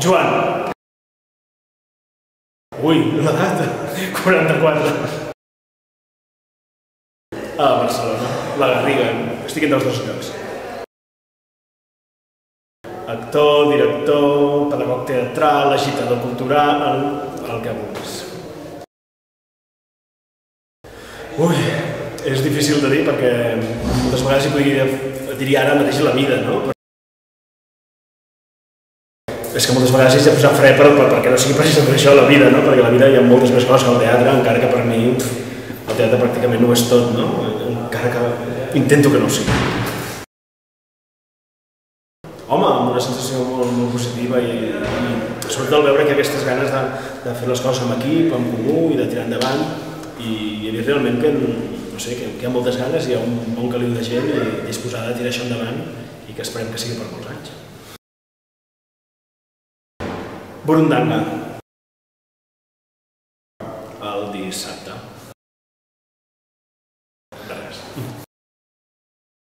Joan. Ui, l'edat. 44. A Barcelona. La Garriga. Estic entre els dos llocs. Actor, director, pedagog teatral, agitador cultural, el, el que vulguis. Ui, és difícil de dir perquè moltes vegades hi podria diria ara mateix la vida, no? És que moltes vegades he de posar fre per, per, perquè no sigui precisament això la vida, no? Perquè la vida hi ha moltes més coses que el teatre, encara que per mi el teatre pràcticament no és tot, no? Encara que intento que no ho sigui. Home, amb una sensació molt, molt positiva i, i sobretot veure que aquestes ganes de, de fer les coses amb equip, en comú i de tirar endavant i, i vist realment que, no sé, que, que hi ha moltes ganes, hi ha un bon caliu de gent i disposada a tirar això endavant i que esperem que sigui per molts anys. Burundanga. El dissabte.